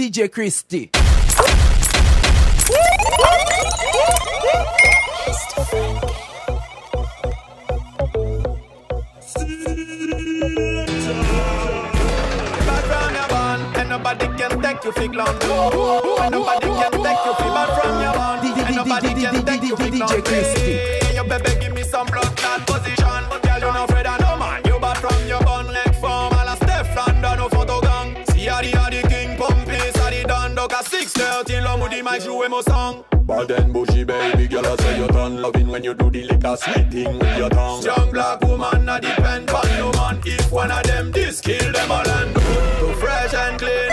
DJ Kristea. Bad from your band, and nobody can take you fig long. And nobody can take you fig bad from your band, and nobody can take you fig long. DJ Kristea. Hey, You baby give me thirty. L'homme dit my jouer mon song. Bad and bushy baby girl, I say you done loving when you do the liquor sweet thing with your tongue. Young black woman, I depend on no man. If one of them this kill them all and Too fresh and clean,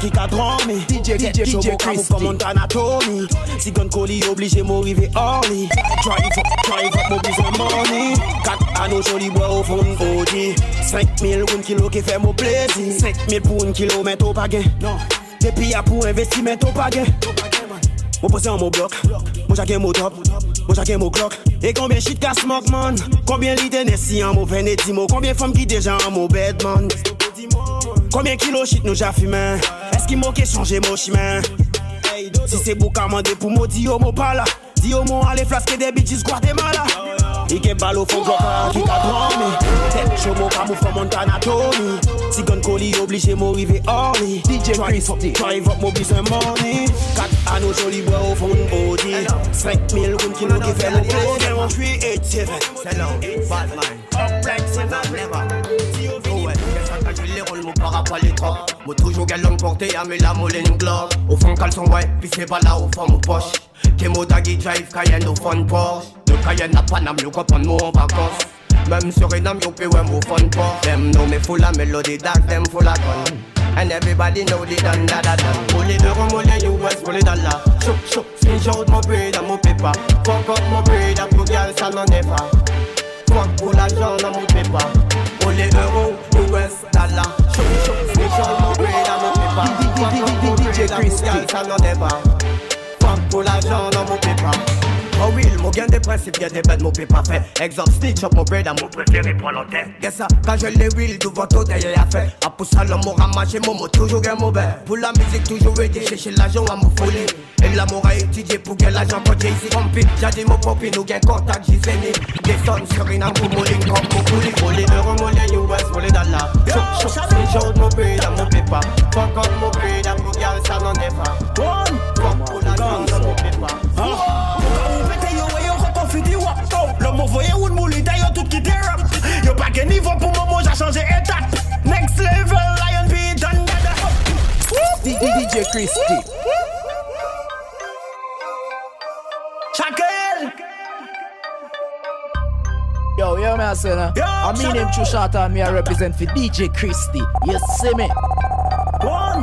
ki ka dromi DJ Get Chobo kamou komontan atomi Sigon koli oblige mou rive orli Drive up, drive up, mou bizan money. Kat anou choli bwa ou fon odi 5.000 un kilo ki fe mou plezi 5.000 pou un kilo men to page Depi ya pou investi men to page Mou pose an mou blok, mou chake mou top. Mou chake mou klok E konbyen shit ka smok man? Konbyen li dene si an mou veneti mou Konbyen fom ki deja an mou bed man? Combien kilo shit nous j'ai fumé? Est-ce qu'il manquait changer mon chemin? Si c'est pour commander pour moi, dis moi pas là. Dis moi allez flasquer des bitches Guatemala Ike balo fon glokan ki ta dromi Tek chou mou ka mou fwa moun tan atomi Sigon koli oblige mou rive orni DJ Chris Try vok mou bis un morni Kat anou joli bwa ou fon odi 5000 roun ki nou ki fè mou plodi Mwen chwi 87 Selon Batman Up like 7 never. Les rôles, mon parapluie les trop. Moi toujours galon porté à mes la molle une globe Au fond caleçon ouais, puis c'est pas là au fond mon poche. Kemo Dagi Drive Cayenne au fond Porsche. De Cayenne à Paname, yo comprends moi en vacances. Même sur Renam, yo pay ouais mon fun Porsche. Them know me full la mélodie, that them full la gun And everybody know they done that that done Molle euro, molle US, molle dollar Chouk chouk, screenshot mon bread and mon paper Fuck up mon bread and pour girl ça n'en est pas. Fuck pour l'argent dans mon paper Oh euros, US, dollars Chouk chouk, screenshot mon bread and mon paper. Fuck up mon bread and pour girl ça n'en est pas Fuck pour l'argent dans mon paper Oh oui, le mot gain des principes, y'a des bêtes, mon pied parfait. Exemple, snitch up mon bread, mon préféré prend l'antenne. Guess ça, quand je les wheel, devant tout, y'a fait. À pousser à manger, mon mot toujours gain mauvais. Pour la musique, toujours aider, chercher l'argent à mon folie. Et l'amour à étudier pour que l'argent quand j'ai ici. J'ai dit mon nous gain contact, j'y saigné. Des sons sur une amour, mon mon coulis. Pour les euros, mon les US, pour les dollars. Chou, mon mon pipa. Fuck up, mon pays, dans mon gars, ça n'en est pas. Moi j'ai Next level, Lion P, done that DJ Kristea. Chakel Yo, yo, me I say na. Yo, I mean him true shot and me I represent for DJ Kristea. You see me? One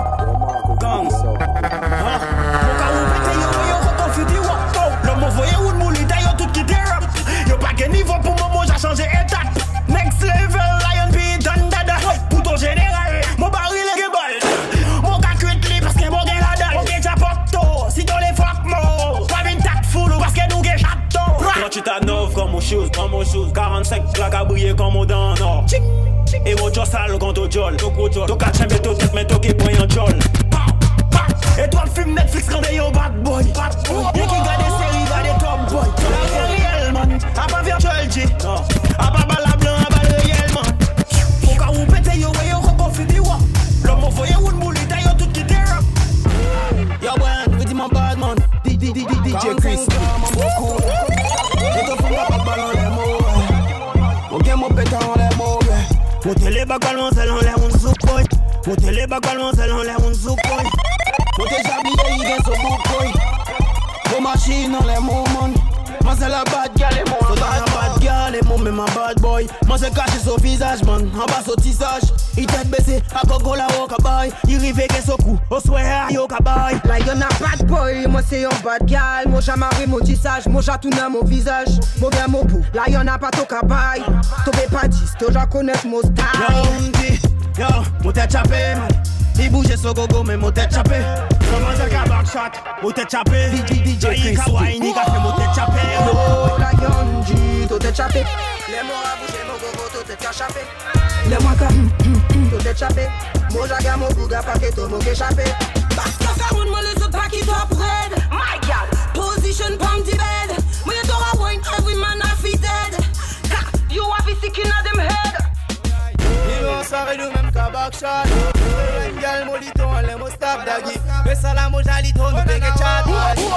Gang Poka ou pete yo yo koto fiti wap L'homme voyait où le moulita, yo tout quitté rap Yo pas que niveau pour moi, moi j'ai changé Chit a 9 kan moun chouz, kan moun chouz 45 klak a brye kan moun dan anor E moun chou sal kan tou jol. Tou ka chen betou tek men tou ki pon yon chol E tou ap film Netflix kan de yon bad boy. Ye ki gade seri gade top boy La se real man, a pa virtual je Motele bakalman selon le un sukoy Motele bakalman selon le un sukoy Mote jabliye yi gen so bukoy Mo machine on le moment Man c'est la bad gal et mon la bad gal et mon mais ma man se kache sou visage, man. An bas tisaj I tet bese a gogo la ou kabay Il rive ke sou kou, ou swe a yo kabay La a bad boy, moi se yon bad gal Mo jamare mo tisaj, mo jatouna mo vizaj Mo gen mo pou, la yon a pa to kabay Tobe pa dis, to ja konet mo style. Yo mdi, yo, mo te chape man. I bouje sou gogo men mo te chape Koman se ka backshot, mo te chape DJ, DJ, Chris. Kawaii, niga fe mo te chape Yo oh, la yon di, to te chape mots à bouger mon gogo Toi t'es chapé Les mois ka Toi t'es chapé Moi j'aga mon bouga Pas que toi mon chapé Parce que ça roule le saut pas qui top red My God Position palm the bed Moi you don't have wine Every man a fit dead Ka You have it sick in them head on s'arrête nous même qu'à backshot Un gal molito on les mo stop dagi Mais ça la mo jalito nous beg chat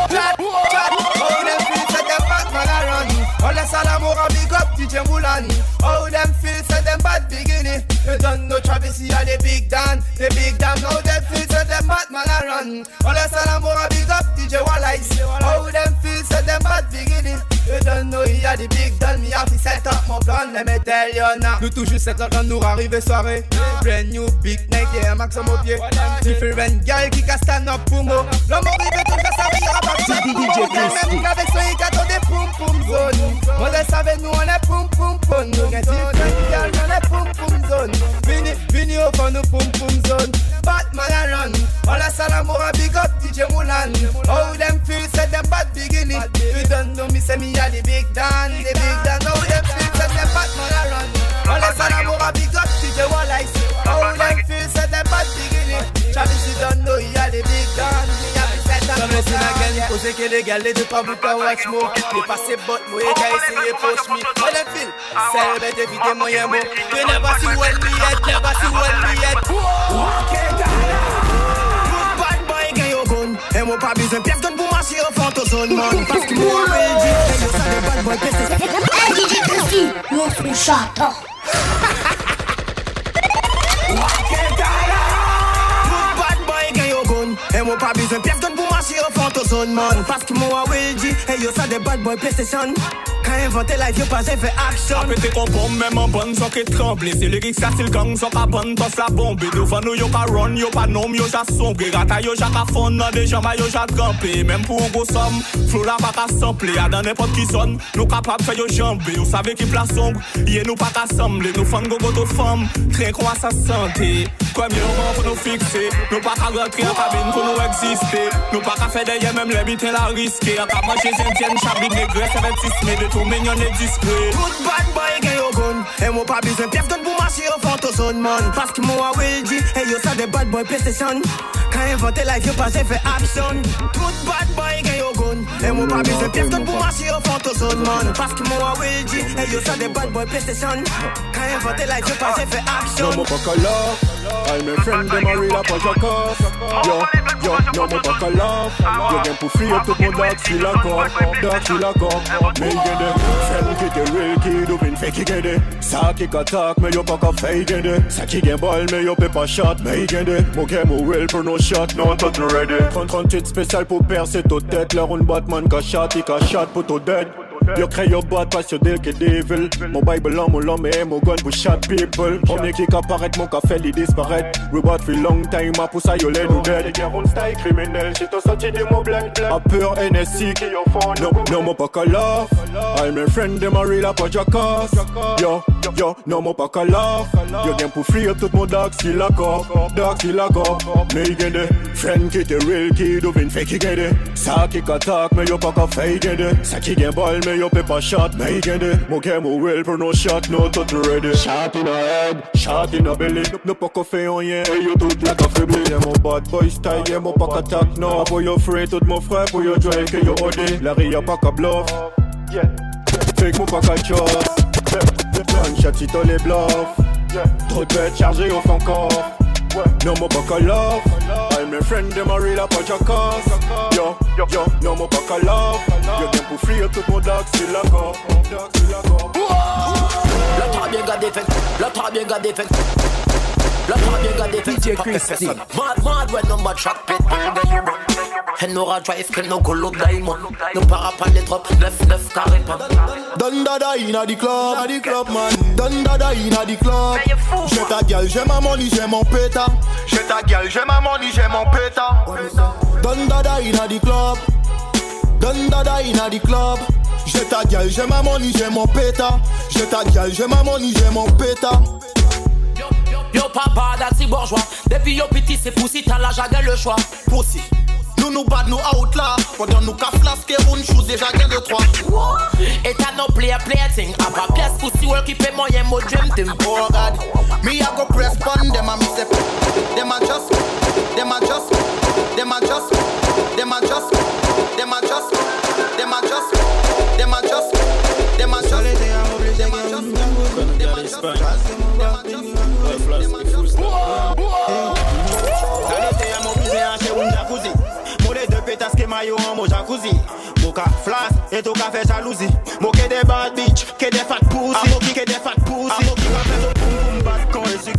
Chat, chat Oh them feel say them bad man a run All the salamora big up DJ Mulan. Oh them feel say them bad beginning. You don't know Travis here the big Dan. The big Dan Now them feel say them bad man a run. All the salamora big up DJ Wallace. Oh them feel say them bad beginning. You don't know a des big Dan Me have to set up mon plan. Let me tell you now. Nous toujours up quand nous arrive soirée Brand new big neck yeah max au pied Different gal qui casse stand up pour moi L'homme arrive tout ça ça vient à backshot Même qu'avec son il casse des poum poum zone On le savait nous on est poum poum poum Nous get different gal on est poum poum zone Vini, vini au fond nous poum poum zone Batman a run. All a salamora big up DJ Mulan. How them feel say them bad beginning. You don't know me say me a the big Dan The big Dan. How them feel say them Batman a run. All a salamora big up DJ Wallace. How them feel say them bad Travis you don't know he a the big a Mwen si nan gen, pose ke legal, le de pa mou ka wak mou Le pase bot mou, e ka eseye poch mi. Mwen dem fil, sel bet evite mwen yon mou You never see one me yet, never see one me yet Wok e gana Mwen bad boy gen yo gon. E mwen pa bizen pef don pou machi yo fanto son man. Paske mwen rejit, e yo sa de bad boy peste Ej, DJ Preski, mwen fwe chata pas besoin pièce gun pour marcher au fantôme man Parce que moi will dit Et yo ça des bad boy PlayStation ka inventè la yo pas en fè aksyon Apete kon bom, menman bon, son ke tremble. Se lirik sa sil gang, son ka bon, tos la bombe. Devan nou yo ka run, yo pa nom, yo ja sombre. Rata yo ja ka fon, nan de jama yo ja trempe Menm pou an go som, flow la pa ka sample A dan nepot ki son, nou kapap fè yo jambe Yo save ki pla sombre, ye nou pa ka samble Nou fan go go to fam, tren kon a sa sante Kwa myon man pou nou fikse Nou pa ka rentre an kabin pou nou eksiste Nou pa ka fè deye menm le miten la riske An ka manche zentyen, chabit negre, seven sisme de tou tout mignon et discret Good bad boy quand yo gun. Et moi pas besoin pièce gun pour marcher au fantôme man. Parce que moi will dit Et yo ça des bad boy PlayStation Quand inventé life yo pas j'ai fait action Good bad boy quand yo gun. Et moi pas besoin pièce gun pour marcher au fantôme man. Parce que moi will dit Et yo ça des bad boy PlayStation Quand inventé life yo pas j'ai fait action No more buckle love. I'm a friend, them a real up on your cuff. Yo, yo, no more buckle love. You can put free up to mon dog, still a cup. Dog, still a cup. Me get the friend, get the real kid, up in fake get it. Ça qui attack, mais yo pas qu'à fake get it. Ça qui ball, mais yo pas shot, mais get it. Mon game ou will pour no shot, non tout ready. 38 spécial pour percer ta tête. Là, on Batman qu'a shot, il qu'a shot pour ton dead. Yo cry your bad pass your deal que devil Mon bible en mon l'homme et mon gun pour shot people. Premier qui apparaît mon café il disparaît Reward for long time à pour ça yo les nous dead. Style criminel J'ai ton sorti des mots black black. A peur NSC qui yo fond No, no mo pas love. I'm a friend them a real your cause Yo, yo, no mo pas love. Yo gain pour free up tout mon dog still a cop Dog still a cop Mais il gagne Friend qui te real ou vin fake qui gagne Ça qui attack mais yo pas qu'à fake gagne Ça qui gagne ball mais your paper shot, may get it. Mo game mo well for no shot, no tot ready. Shot in a head, shot in a belly. No poke of on yeah, hey, you tout like a fibble. Yeah, mon bad boy style, yeah, mon pack attack. No, pour your free, tout mon frère, pour your drink, et your OD. Larry, y'a pas qu'à bluff. Yeah. Fake mon pack à choss. Gunshot, il les bluff. Trop de bêtes chargées au fond corps. No more buckle love. All my friend them a real up at your cars. Yo, yo, no more buckle love. You can put free to put dog still a go. Lot of bigger defect, lot of bigger defect. Fait, l'autre a bien gardé fait. L'autre a bien gardé fait, DJ personne. Mad, mad, when number track pit, And no drive, que no go look diamond. No para pas les trop, neuf, neuf carré pas. Don dada inna the club, inna the club man. Don dada inna the club. J'ai ta gueule, j'ai ma money, j'ai mon péta. J'ai ta gueule, j'ai ma money, j'ai mon péta. Don dada inna the club. Don dada inna the club. J'ai ta gueule, j'ai ma money, j'ai mon péta. J'ai ta gueule, j'ai ma money, j'ai mon péta. Yo papa, that's bourgeois. Depuis yo petit, c'est poussi, t'as la jague le choix. Pussy. Nous nous bad nous out là. Pendant nous ka flasque une chose déjà gain de trois. Et t'as no play play thing. Après pièce pussy, work qui fait moyen, mo dream team. Oh God, me I go press button them and me say, them a just, them a just, them a just, them a just, them a just, them a just, them a just, them a just, them a just, Salete a mobilisé un chez un jacuzzi. Molé de pétasse en mon jacuzzi. Moka flas et tout café jalousie. Moke des bad bitch, que des fat pussy. Amoki que des fat pussy. Amoki va faire le boum boum bad quand elle se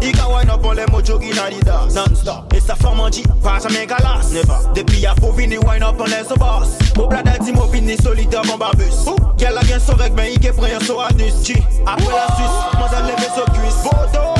glace. Ika wine up on les qui n'adidas. Non-stop. Et sa forme en dit, pas jamais galas. Never. Depuis y'a pour venir wine up on les so boss. Mo blada dit mo fini solitaire mon barbus. Girl a gen so reg ben ike prend un so anus. Après la Suisse, moi ça levé so cuisse. Bodo.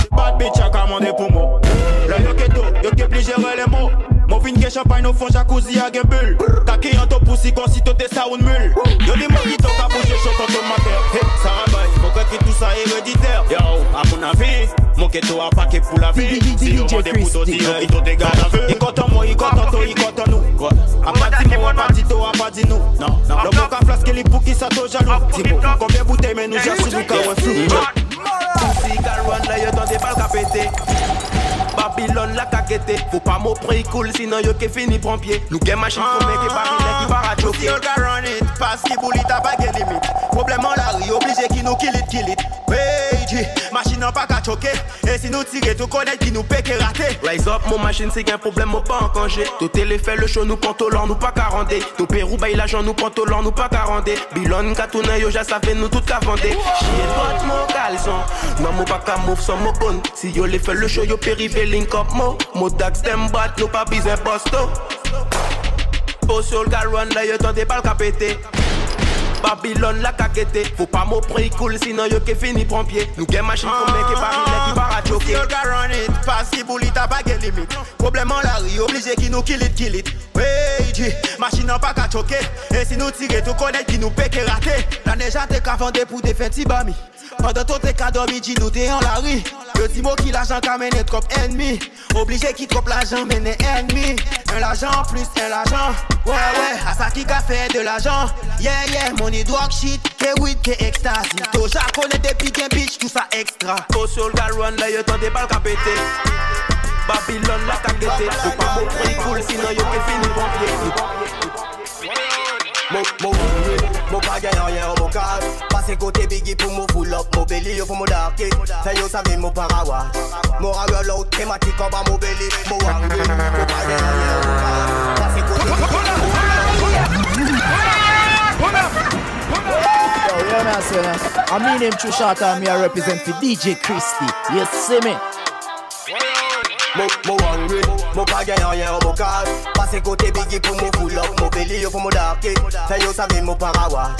Bad bitch a commandé pour moi. Là yo tout, yo mots. Mon vin que champagne au fond jacuzzi a gen bulle. Kaki en to pussy kon si to te sa une mule. Yo di mo ki to ka bouger chaud quand on m'appelle. Hey, rabaye, faut que tout ça héréditaire. Yo, à mon avis, mon keto a paquet pour la vie. Si yo vend des poudres, dis il te dégage la vue. Il content moi, il content toi, il content nous. A pas dit moi, a pas dit toi, a pas dit nous. Non, non. Le flasque les ça to jaloux. Dis-moi, combien bouteilles mais nous j'ai nous flou. ici, car Rwanda, y'a tant des balles qu'à péter. Babylone la kakete Faut pas m'oprer cool sinon yo ke fini pran pied. Nous gen machin pou men ki pari nek ki para Si yo ga run it, pas ki boulit a pa gen limit Problem an la ri, oblige ki nou kilit kilit Beji, machin an pa ka choke E si nou tire tou konet ki nou peke rate Rise up, mon machin se gen problem ou pa an kanje To tele fe le show nou pantolan nou pa karande To perou bay la jan nou pantolan nou pa karande Bilon katounan yo ja save nou tout kavande Chie pot mon kalson Nan mou pa ka mouf san mou Si yo le fe le show yo perive link up mo Mo dax dem bat nous pas besoin posto Pose sur le gal run là yo dans des balles qu'a pété Babylone la caquette Faut pas prix cool sinon yo qui fini prend pied Nous gen machine pour mec qui baril qui para Si choquer ka run it, parce qu'il bouli ta pas limite. Problème en la rue, obligé qui nous kill it, kill it. Hey, G, machine en pas qu'à choquer. Et si nous tirer, tout connaît qui nous qui raté. La neige a te qu'à pour des fêtes bami. Pendant tout te ka domi, di nou te an la ri Yo di mo ki l'ajan ka trop ennemi Obligé ki trop l'ajan mene ennemi Un l'argent plus un l'ajan Ouais ouais, à ça qui ka fe de l'ajan Yeah yeah, money drug shit Ke weed ke ekstasi Toja kone depi gen bitch, tout sa ekstra Kosol galwan la yo de bal Babylon la ka gete Ou pa mou pri koul sinan yo fini bon pie Mou mou mou mou ka Se kote bigi pou mou full up, mou beli yo pou mou Se yo mou parawa Mou roll out tematik mou beli Mou mou kote bigi pou mou Yo, yo, yo, yo, yo I mean him true shot and me I represent for DJ Kristea You see me? Mo, mo hungry, mo pa genyon yen an mo kal Pase kote bigi pou mo full up, mo beli yo pou mo darke Fè yo savé mo parawa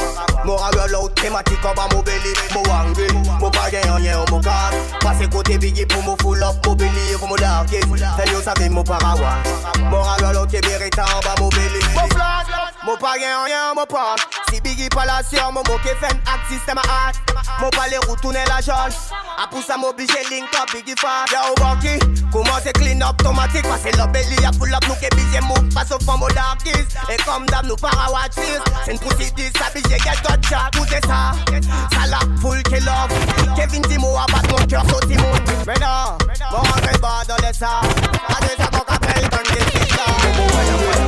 Mo a roll out tematik an mo beli Mo hungry, mo pa genyon yen an mo kal Pase kote bigi pou mo full up, mo beli yo pou mo darke Fè yo savé mo parawa Mo a roll out temerita an ba mo beli Mo flag, flag Mo pa gen yon, mo pa. Si bigi palasyon, mo mo ke fen ak sistema at Mo pa pale routounen la jol. A pou sa mo oblige link up bigi fat. Yo Rocky, kouman se clean up tomatik Pase lo beli a pull up nou ke bije mou Paso fwa mo darkis E kom dam nou para watchis Sen pousi dis a bije get got chat Koute sa, salak full ke love. Kevin di mou a bat mon kyor soti moun Breda, mo an re ba do lesa A de sa kok apel ton desi star Mwen mwen mwen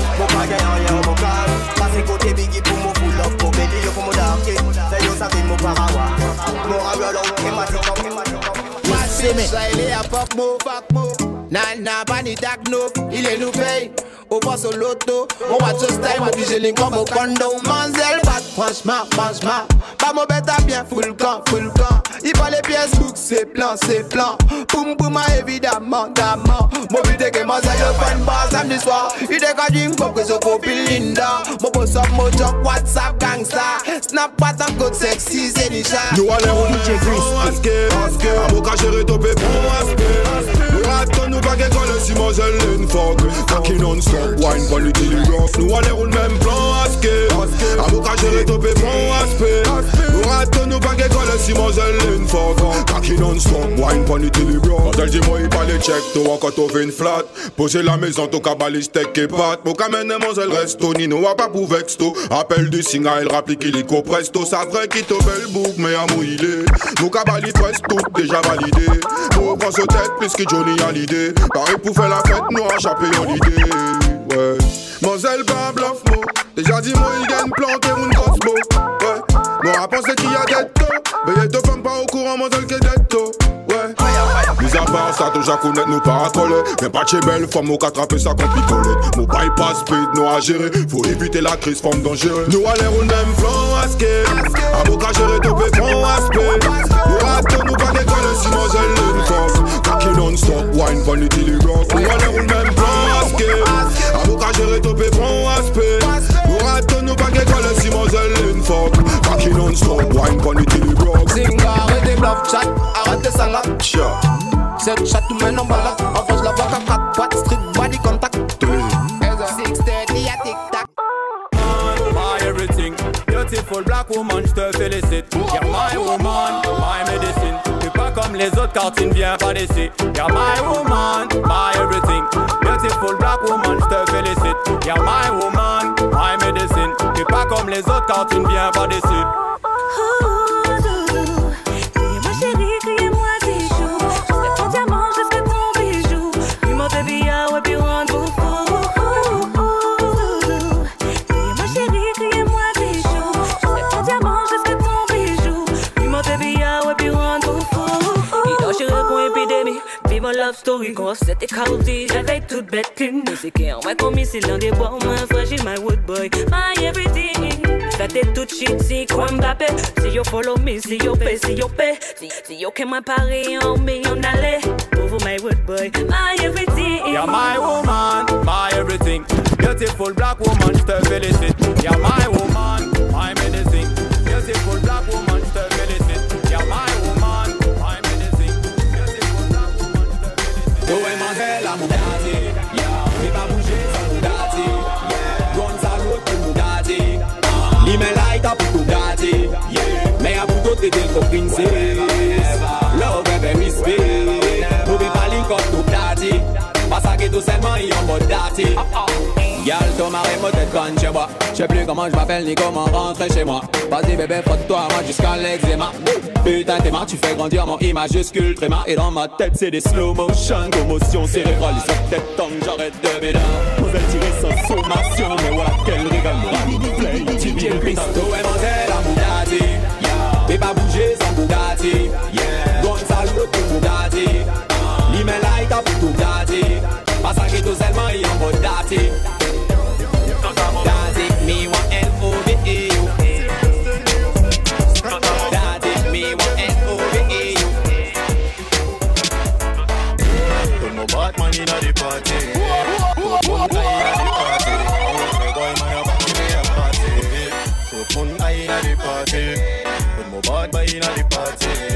mwen Se mwen Mwen Mwen se me, Nan, nan, pas ni tac no, il est paye. Au boss au loto, on va les comme au condo. Manzel bat, franchement, franchement. Pas mon bête à bien, full camp, full camp. Il parle les pièces, book, c'est plan, c'est plan. Boum, boum, ah, évidemment, d'amant. Mon but est que Manzel, je fais une bar samedi soir. Il d'une coupe que ce copine Linda. Mon boss up, mon job, WhatsApp, gangsta. Snap, pas un code sexy, c'est Nisha. Nous allons DJ Aske, aske topé bon Rap ton nou bagay kon le si mazel non-stop, wine pan l'utili rough. Nou plan aske Avocat géré topé bon aspect. Nous ratons nous pas qu'école si Moselle une fuck Cocky non-stop, wine les rough Quand elle dit moi il parle check, toi quand on fait une flat. Poser la maison, ton cabal steak et pâte Mon camène Moselle resto, Nino va pas pour vexto. Appel du signal, il rapplique illico presto. Ça vrai qui te belle boucle, mais à mouiller. Mon cabal il presque tout déjà validé Mon prend sa tête plus que Johnny a l'idée Pareil pour faire la fête, nous a chapé en idée Ouais Moselle pas bluff mo. Déjà dit moi il gagne planté mon cosmo Ouais. Mon rap pensé qu'il y a des taux Veillez te femme pas au courant, mon seul qui Ouais. Mis à part ça, déjà connaître nous pas paracoler. Mais pas chez belle, femme au attraper ça qu'on picolait. Mon bypass speed, nous à gérer. Faut éviter la crise, forme dangereuse. Nous à l'air, on aime flan, asqué. Avocat géré, te fait front, aspect. Nous à nous pas déconner, sinon j'ai l'infance. Kaki non-stop, wine, vanity, l'élégance. Nous à l'air, on aime flan, asqué. Avocat géré, te fait front, aspect. Nous ratons, nous pas décoller si Moselle une force Cocky non-stop, wine, vanity, les rock Zinga, arrêtez bluff chat, arrêtez ça là. Cette chat tout mène en balade. En face la vaca, 4 pattes, street body contact. 630, y'a tic tac. My everything, beautiful black woman, je te félicite. You're my woman, my medicine. T'es pas comme les autres car tu ne viens pas d'ici. You're my woman, my everything. Beautiful black woman, je te félicite. You're my woman, les autres quand tu ne viens pas déçu. Doudou, dis-moi chérie, criez-moi des jours. Je ton diamant jusqu'à ton bijou. Dis-moi baby, I will be wonderful. Oh, oh, doudou, dis-moi chérie, criez-moi des jours. Je ton diamant jusqu'à ton bijou. Dis-moi baby, I will be wonderful. Il danse chérie, qu'on épidémie. Be my love story, qu'on recette et carotti. J'avais toute bête, clean. Mais c'est qu'en m'a commis, c'est l'un des bois moins fragiles, my wood boy. My everything. That they tout shit, si quoi Mbappé Si yo follow me, si yo pay, si yo pay Si, si yo que moi parer en million d'aller Pour vous, my wood boy, my everything You're my woman, my everything. Beautiful black woman, je te félicite. You're my woman, my medicine. Beautiful black woman, je te félicite. You're my woman, my medicine. Beautiful black woman, je te félicite. Toi et T'es del princess. Love and respect. Nous be pas link up to daddy. Pas ça que tout seulement y en mode daddy. Gal, ton mari m'a tête conne chez moi. Je sais plus comment je m'appelle ni comment rentrer chez moi. Vas-y bébé, frotte-toi moi jusqu'à l'eczéma. Putain, t'es marre, tu fais grandir mon I majuscule tréma. Et dans ma tête, c'est des slow motion, commotion cérébrale. Ils sont temps que j'arrête de m'aider. Vous tiré sans sommation, mais voilà, quel moral. Play, DJ Christo et daddy. Daddy, me want L-O-V-E. Daddy, me want L-O-V-E. Put my bad man inna the party. Put one guy inna the party. Oh, my boy man me inna the party. Put my bad boy inna the party.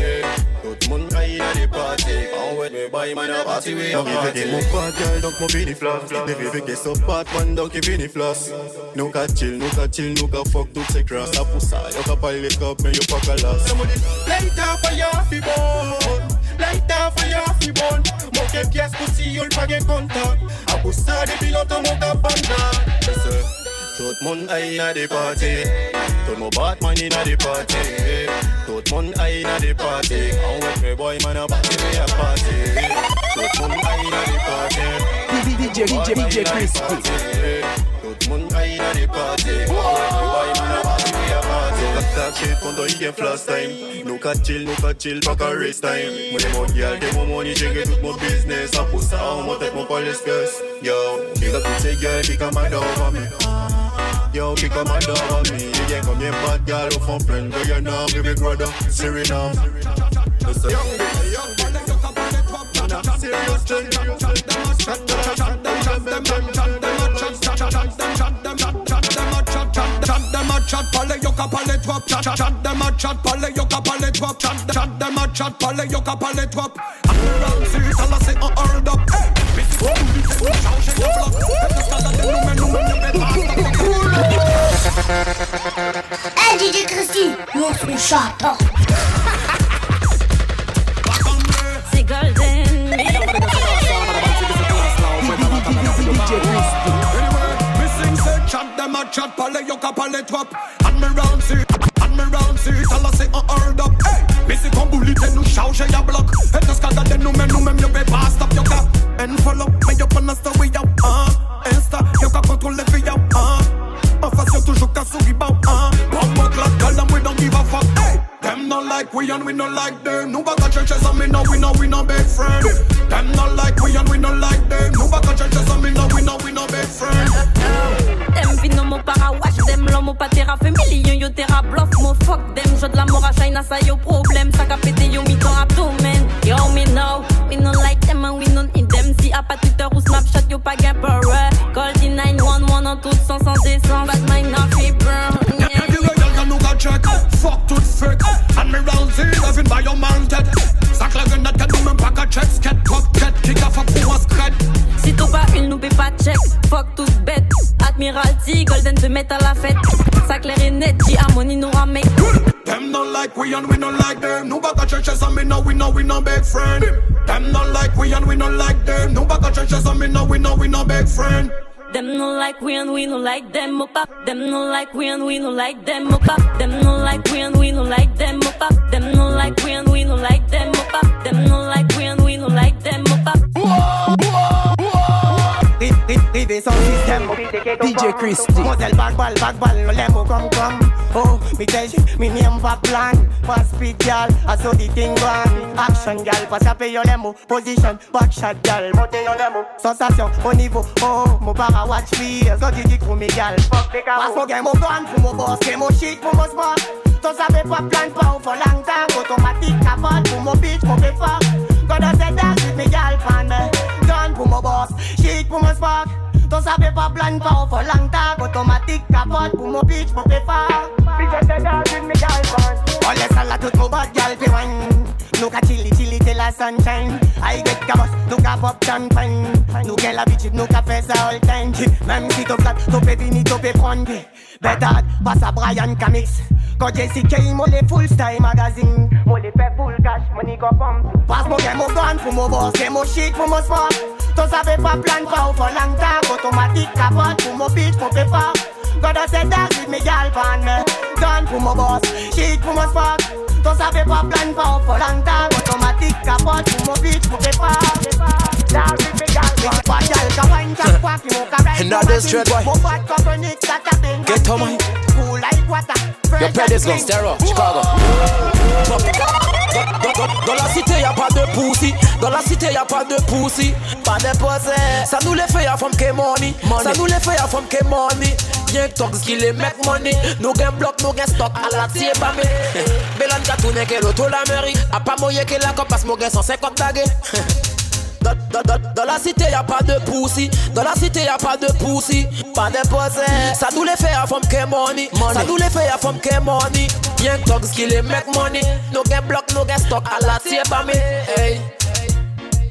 Come with me boy man a party we a party. Mon bad girl donc mon bini floss. Baby fait que so bad man donc il bini floss. Nou ka chill, nou ka chill, nou ka fuck tout se grass. A pour ça, yo ka parler cup mais yo pas ka last. Light off a ya fi bon Light off a ya fi bon Mon ke pièce pour si yo l'pa gen contact A pour ça des pilotes mon ta banda Tout moun a inna the party. Tout mon bad man inna the party. Tout moun a inna the party. Come with me boy man a party we a party. Tout moun a inna the party. DJ, DJ, DJ Crispy. Tout moun a inna the party. Come with me boy man a party we a party. Talk shit il get flash time. Nou ka chill, nou ka chill, pa ka race time. Mwen e mon gyal, de mon money, jenge tout mon business. An pou sa, an mwen tet mon pa l'espèce Yo, big up tout se gyal ki ka mad over me yo, she come and dog me. You get come here, bad girl, who from friend, go you know, give me brother, Suriname. Listen. Young boy, young boy, serious thing. Shut them, shut them, shut them, shut them, shut them, shut them, shut them, shut them chat pale yo kapale twap chat chat them a chat pale yo kapale twap chat chat them a chat pale yo kapale twap Admiral Sir Salah say a hold up Bitch, change the block Let us start a new menu Hey DJ Kristea, montre mon chaton. C'est golden. DJ Kristea. Chat them a and we not like them. Nou baka churches and me no we no we no big friend. Them not like we and we not like them. Nou baka churches and me no we no we no big friend. Dem vino mo para wash dem Lo mo pa tera fe million yo tera bluff Mo fuck them. dem Jod la mora China sa yo problem no we no big friend Them not like we and we not like them Nou baka churches and me no we no we no big friend Them no like we and we no like them up up. Them no like we and we no like them up up. Them no like we and we no like them up up. Them no like we and we no like them up up. Them no like we and we no like them up up. Rive son système DJ Kristea. Model backball, backball, no lemo come come Oh, me tell you, me name for plan. Pass speed, y'all. I saw the thing gone. Action, y'all. Pass up your lemo. Position, back shot, y'all. Monte your lemo. Sensation, au niveau. Oh, oh mon para watch me. Got you dick for me, y'all. Pass mo game, mo gun. For mo boss, game, mo shit, for mo smart. Don't sabe pas plan, pas on for long time. Automatic, cavale. For mo bitch, mo pay. God, has said that, give me y'all, pan. Gun, for mo boss. Shit, for mo spark. Don't sabe pa plan pa for long talk Automatic kapot pou mo bitch mo pe fa Because the dog me girl fun Unless a to bad girl pe wine. Nou ka chili chili sunshine. I get ka boss, nou ka pop champagne. Nou ke la bitch, nou ka fesa all time. Mem si to flat, to pe vini, to pe fronde Better pas a Brian Kamix Quand Jessica il m'en full style magazine. M'en les fait full cash, money go pump. Passe mon game au gun, fume au boss, c'est mon shit, fume au sport T'en savais pas plan, pas au fond longtemps Automatique, capote, fume au bitch, fume pas God a said that with me gal pan Gun for my boss, shit for my spark Don't have a plan for long time Automatic, capote, for my bitch, for paper. And now this straight boy. Mo bad company, ka tapping Get on my Cool like water Your predators gonna stare up, Chicago. Dans la cité y'a pas de poussi, dans la cité y'a pas de poussi, pas de. Ça nous les fait y'a femme que money, ça nous les fait y'a femme que money. Bien que qui les make money, nous gain bloc, nous gain stock à la tie bamé. Belan tourné que l'auto la mairie, a pas moyen que la cop passe mon gain 150 bagues. Dans, dans, dans, dans la cité y'a pas de poussi, dans la cité y'a pas de poussi, pas de posé. Ça nous les fait à femme que money, ça nous les fait à femme que money. Bien que qui les make money, nous gain bloc, nous gain stock à la tie bamé. Hey.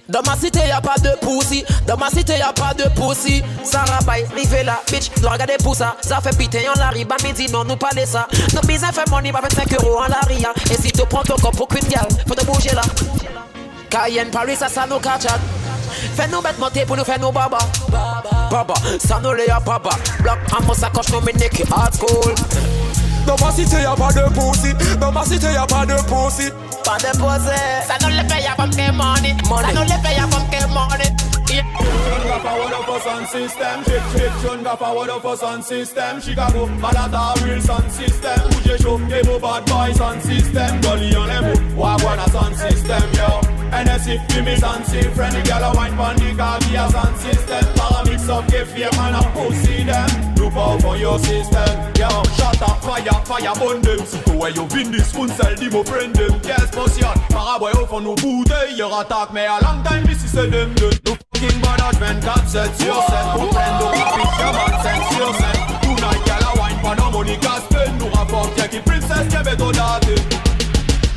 Dans ma cité y'a pas de poussi, dans ma cité y'a pas de poussi. Sarah Bay, Rivella, bitch, nous regarder pour ça. Ça fait piter en la riba, midi, non, nous parler ça. Nos business fait money, pas 25 euros en la ria. Et si tu prends ton corps pour qu'une gale, faut te bouger là. Cayenne, Paris, ça, ça nous catch Fais nous mettre monter pour nous faire nos baba. Baba, ça nous les a baba. Bloc, à mon sacoche, nous ménique, hard school. Dans ma cité y'a pas de pussy Dans ma cité y'a pas de pussy Pas de posé. Ça nous les fait, y'a pas que money. Ça nous fait, y'a pas que money. Got forward up for sound system Fiction got forward up for sound system Chicago, Malata, real sound system Bouge chaud, Gemo, bad boy sound system Gully on mots, Wagwan a sound system, yo Give me sound system Friendly gal a wine pon the car via sound system Paramix up, give fear man a pussy them Look out for your system, yo Shut up, fire, fire, burn them. Sitôt where you vin this spoon, sell di mo friend them. Yes, potion, paraboy au fond nos bouteilles eh? Your attack, mais a long time, this is a them de No fucking management, 4 7 sur 7 Comprendo, rapide, yaman, 5 sur 5 Tonight, gal a wine pon no money, casse Nous rapporte, y'a qui princess, avait ton date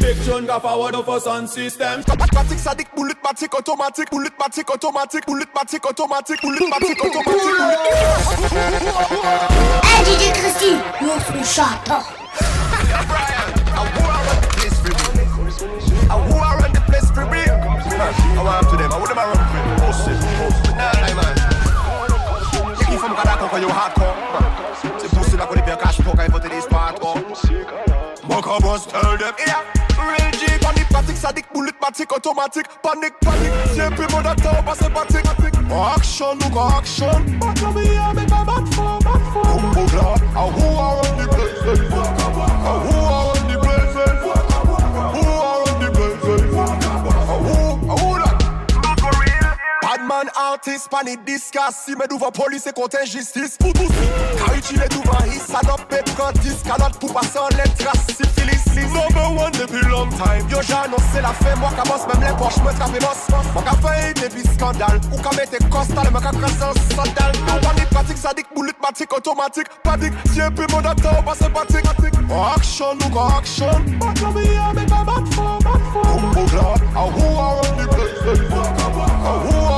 Fiction got forward up for sound system Matic sadik, bullet matic automatic, bullet matic automatic, bullet matic automatic, bullet matic automatic. Hey DJ Kristea, montre le chaton. And who are run the place for real? I want to them, I would them a run for it. Bullshit, bullshit. Nah, nah, man. You keep from Gadako, cause you hardcore. C'est pour cela qu'on est bien cash pour quand il faut te Mon boss tell them, yeah. Real G, panic, pratique, sadique, bullet, matic, automatique. Panic, panic, c'est plus mon acteur, pas c'est pratique. Action, look action. Back of me, I make a bad for, bad for. Boom, boom, blah. Who are on the place? And who are on the place? artist, panik diskas Si med ouvan polis e konten jistis Poutou si, ka utile his pou pasan tras lis, number one depi long time. Yo janos se la fe, mwa ka mos Mem le poch me trape nos Mwa ka fey depi skandal, ou ka mette kostal Mwa ka krasan sandal Mwa panik pratik, sadik, boulit matik, otomatik Padik, siye pe moun atan, mwa se patik Aksyon, nou ka aksyon Mwa ka mi me ka bat fo, bat fo Mwa mou glad, a wou a wou A wou a wou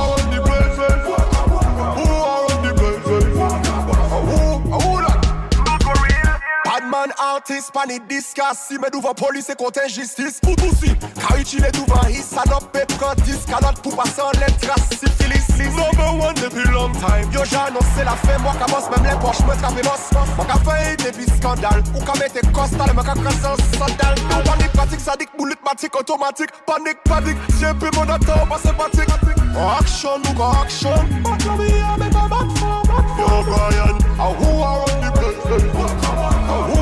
Badman artist, panic discuss. Si me devant police et contre injustice Pour tous si Car il est devant il salope et prend 10 calottes Pour passer en lettres syphilis Number one depuis long time. Yo j'ai annoncé la fin. Moi qu'à boss même les poches me trappe boss Moi qu'à fait depuis scandale Ou mettre costal Mais qu'à crasser en sandal Non panique pratique sadique Bullet matic automatique. Panique panique Si un peu mon acteur Passe pratique oh, Action look action Back of me I make a for bad for Yo Brian And who are on the place And oh, who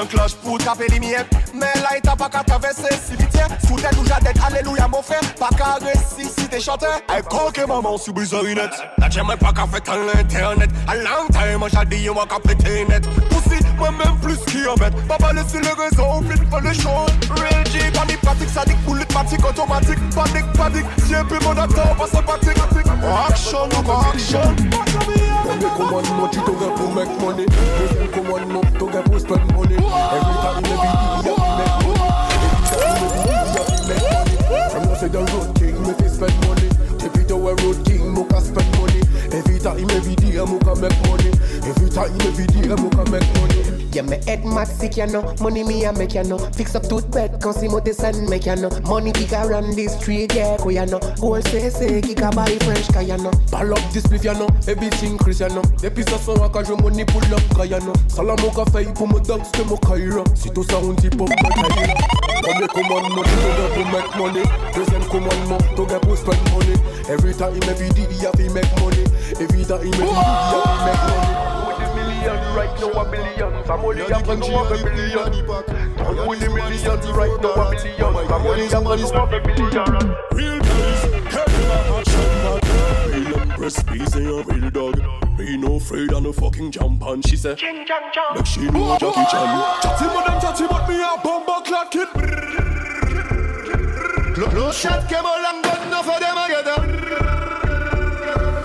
besoin clash pour taper les miettes. Mais là il t'a pas qu'à traverser cimetière. Sous tête ou jadette, alléluia mon frère. Pas qu'à ressusciter chanteur. Hey coque maman sous bizarrinette Là j'aimerais pas qu'à faire dans l'internet. A long time j'ai dit moi qu'à péter net. Pussy, moi-même plus qui en bête. Papa laisser les réseaux, vite pas les choses Real G, panique pratique, sadique, bullet matic automatique. Panique, panique, un peu mon acteur passe pratique Action, action Premier commandement, tu te gars pour make money. Deuxième commandement, tu gars pour spend money. Every time, every you have to make money. Every time, every you have to make money. From now, say the road king, make you spend money. Take it to a road king, make you spend money. Every time, every day, you can make money. Every time, every day, you can make money. Yeah, me head mad sick, you know. Money me a make you know. Fix up tooth bed, cause him out the sun make you know. Money big around the street, yeah, go you know. Gold say say, kick a buy fresh, car you know. Ball up this spliff, you know. Everything Chris, you know. Depuis ça son quand je money pull up, car you know. Salam au café pour me dog, c'est mon caïra. Si tout ça on dit pas, me caïra. Premier commandement, tu te pour make money. Deuxième commandement, tu gars pour spend money. Every time, every day, you have to make money. Every time, every day, you have to make money. Million, right now a billion. Family have to know a billion. Don't win the millions, right now a billion. Family oh have to know a billion. Real guys, head of action man. Real empress, peace and a real dog. Be no afraid of no fucking jump on. She said, Make she know Jackie Chan. Chatty but them chatty but me a bomber clad kid Close shot came along but enough of them a get up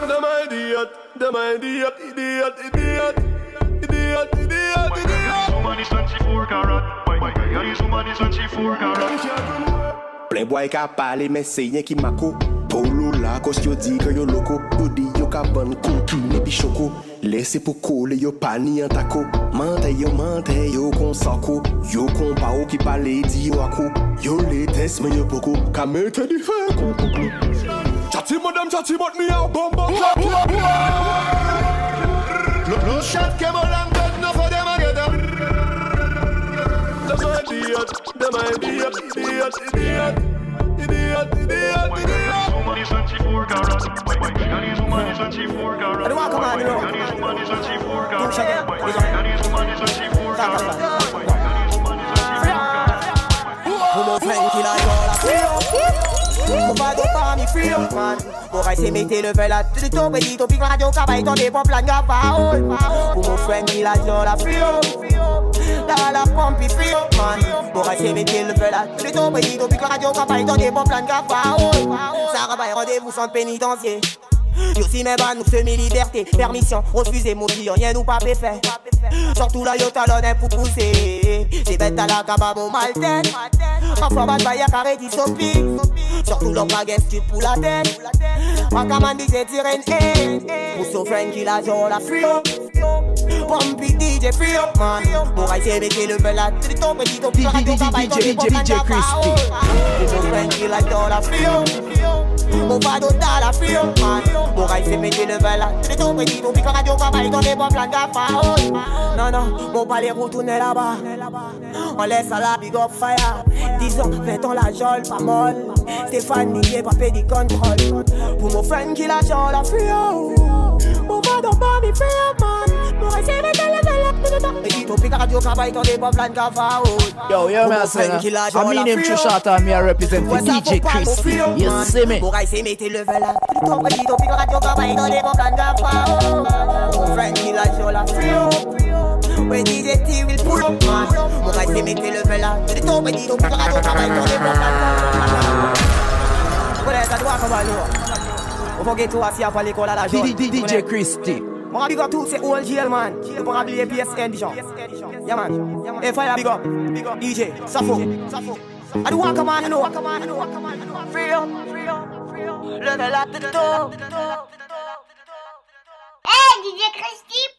Them idiot, them a idiot, idiot, idiot, idiot, idiot. My girl is woman is 24 carat. My is woman is 24 karat. Playboy ka pale men se yen ki mako. Polo la kos yo di ke yo loko. Yo di yo ka ban koki ne pi choko. Lese pou kole yo pa ni an tako. Mante yo mante yo kon sako. Yo kon pa ou ki pale di yo ako. Yo le tes men yo poko. Ka mete di fe kon koko. Chati modem chati mot mi a bombo. Lo chat ke modem de. Carat. Chinese woman is when she four carat. Chinese woman is when she four carat. Chinese woman is when she four carat. Pour mon friend qui la joie la frio Mon pas de parmi frio man. Pour essayer mettez le vel à tout ton petit Ton pic radio travail ton des pompes la parole Pour mon friend qui la joie la frio à la pompe, il fait up, man. Pour essayer de le là, je tombé ido, puis que la radio campagne, dans des bons plans de gaffe, oh. Ça rabaille, rendez-vous sans pénitencier. Yo si mes ban nous semi-liberté, permission, refusez mon dire, rien nous pas fait. Surtout la yo talonne pour pousser. J'ai bête à la cababo mal tête. En format de bailleur carré dystopique. Surtout leur baguette tu pour la tête. En commande, j'ai tiré une haine. Pour son friend qui la joue la fuite. Bumpy DJ, free up man. Bon, I say make level la Tu dis ton petit, ton petit radio DJ, DJ, DJ Crispy Mon friend la dans la free Mon fado dans la free up man? Bon, I say make level la Tu dis ton petit, ton petit radio Bye Dans les bons plans d'affaires Non, non, bon, pas les retourner là-bas On laisse à la big up fire. 10 ans, 20 ans, la jole, pas molle Stéphane, Nigué, papé, du contrôle Pour mon friend qui la jole, la Mon fado, pas mi free up Pour essayer de mettre le vel à tout ton petit ton petit radio travail ton des bons plans de Yo, you me say uh, na. I mean him true shot and me I represent for DJ Kristea. You see me? Pour essayer de mettre le vel à tout ton petit ton petit radio travail ton des bons plans de Mon friend qui la jole la frio When DJ T will pull up man. Mon gars c'est mettre le vel à tout ton petit ton petit radio travail ton des bons plans de Voilà, ça doit comme nous On va get to assis à l'école à la joie DJ Kristea. Mwa big up tou se old jail man. Mwen pa kabliye PSN di Ya man. E faya big up. DJ Safo. A di waka man Free up Level the door. Hey DJ Christy